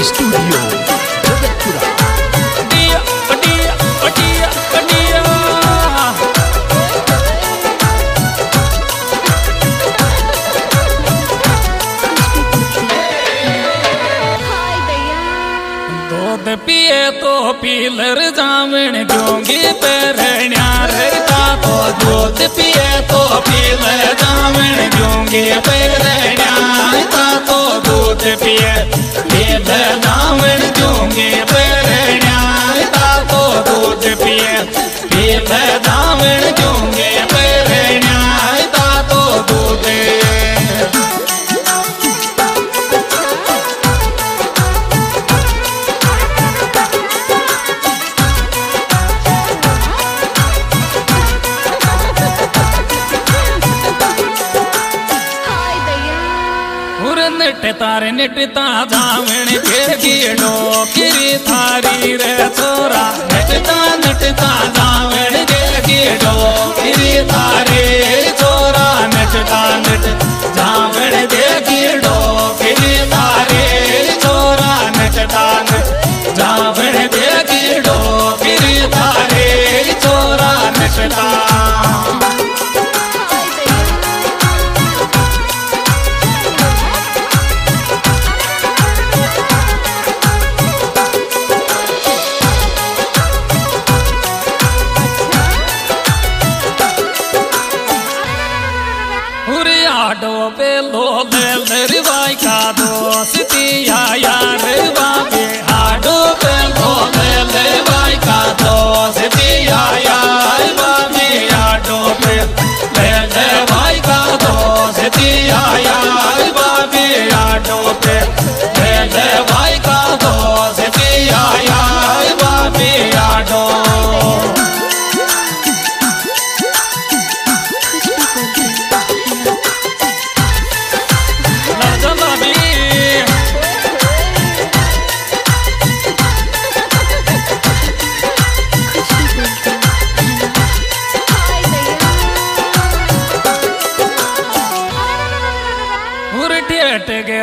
Studio, दूध पिए तो पीलर जावण जोंगी तो दूध पिए पिए। ये जावण जोंगी नट तारे नटता जावण गेड़ो किरी थारी रे छोरा। नटता नटता जावण गेड़ो किरी थारे छोरा। नटता नट जावण गेड़ो किरी थारे छोरा। नटता नट जावण गेड़ो किरी थारे छोरा। नटता आया बाबे आटो पे जय जय भाई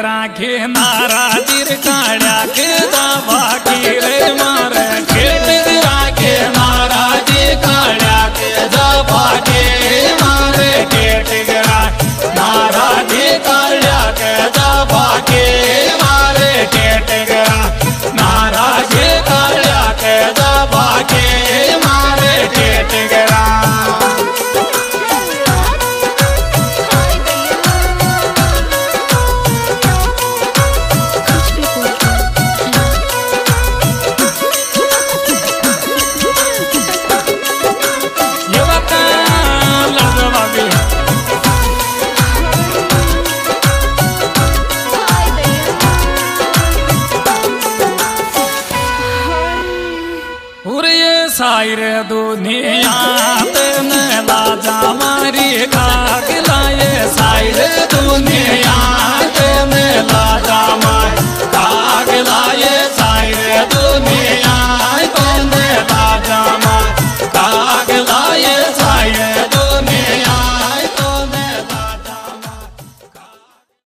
राखे नारा दिर के दावा की ದುನಿಯಾ